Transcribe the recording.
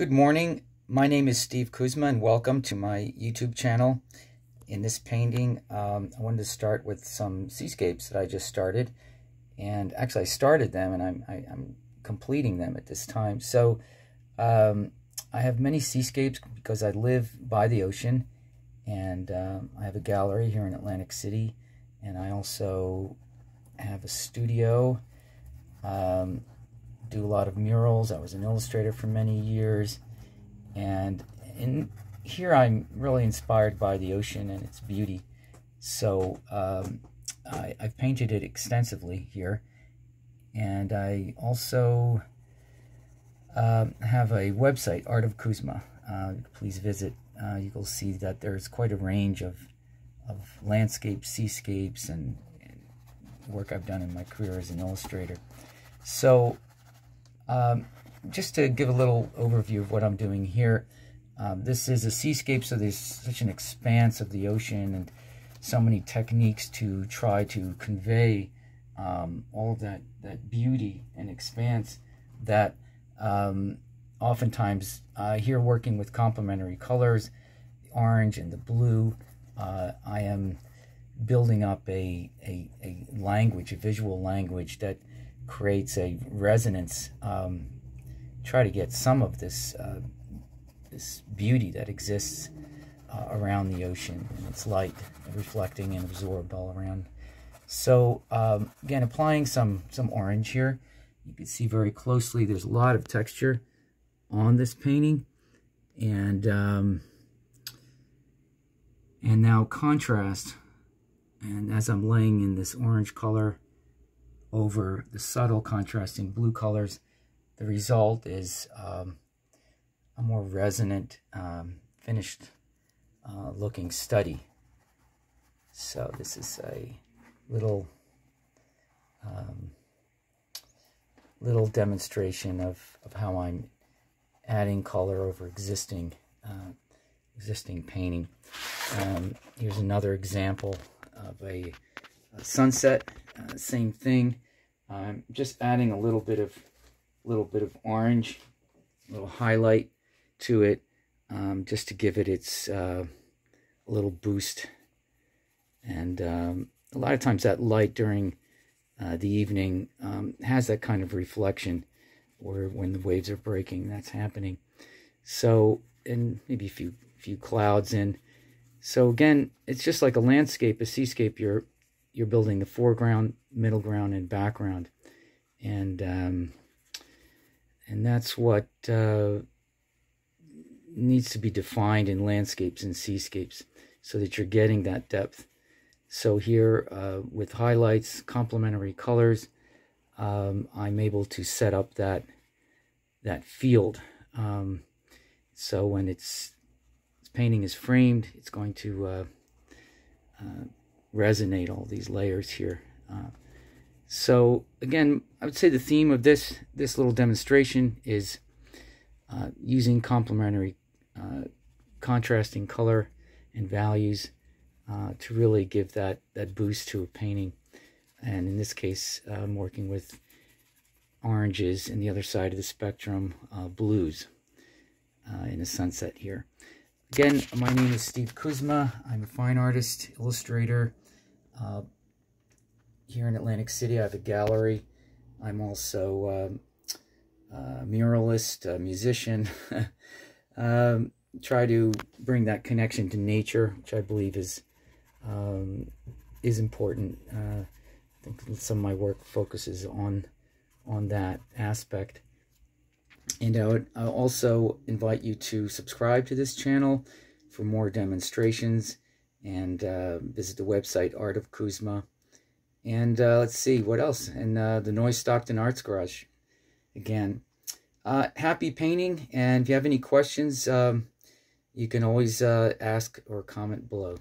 Good morning. My name is Steve Kuzma and welcome to my YouTube channel. In this painting, um, I wanted to start with some seascapes that I just started. And actually I started them and I'm, I, am i am completing them at this time. So um, I have many seascapes because I live by the ocean and um, I have a gallery here in Atlantic City and I also have a studio um, do a lot of murals. I was an illustrator for many years. And in here I'm really inspired by the ocean and its beauty. So um, I, have painted it extensively here. And I also uh, have a website, Art of Kuzma. Uh, please visit. Uh, you will see that there's quite a range of, of landscapes, seascapes, and, and work I've done in my career as an illustrator. So um, just to give a little overview of what I'm doing here, um, this is a seascape, so there's such an expanse of the ocean and so many techniques to try to convey um, all of that, that beauty and expanse that um, oftentimes uh, here working with complementary colors, the orange and the blue, uh, I am building up a, a, a language, a visual language that creates a resonance. Um, try to get some of this uh, this beauty that exists uh, around the ocean and its light reflecting and absorbed all around. So um, again, applying some some orange here. You can see very closely. There's a lot of texture on this painting, and um, and now contrast. And as I'm laying in this orange color, over the subtle contrasting blue colors, the result is um, a more resonant, um, finished uh, looking study. So this is a little um, little demonstration of, of how I'm adding color over existing uh, existing painting. Um, here's another example of a, a sunset uh, same thing. I'm just adding a little bit of little bit of orange, a little highlight to it, um, just to give it its uh, little boost. And um, a lot of times that light during uh, the evening um, has that kind of reflection, or when the waves are breaking, that's happening. So, and maybe a few few clouds in. So again, it's just like a landscape, a seascape. You're you're building the foreground, middle ground, and background, and um, and that's what uh, needs to be defined in landscapes and seascapes, so that you're getting that depth. So here, uh, with highlights, complementary colors, um, I'm able to set up that that field. Um, so when it's, it's painting is framed, it's going to uh, uh, resonate all these layers here. Uh, so again, I would say the theme of this this little demonstration is uh, using complementary uh, contrasting color and values uh, to really give that that boost to a painting. And in this case, I'm working with oranges and the other side of the spectrum, uh, blues uh, in a sunset here. Again, my name is Steve Kuzma. I'm a fine artist, illustrator, uh, here in Atlantic City, I have a gallery. I'm also uh, a muralist, a musician. um, try to bring that connection to nature, which I believe is um, is important. Uh, I think some of my work focuses on on that aspect. And I would I'll also invite you to subscribe to this channel for more demonstrations and uh, visit the website Art of Kuzma. And uh, let's see what else. And uh, the Noyes Stockton Arts Garage again. Uh, happy painting. And if you have any questions, um, you can always uh, ask or comment below.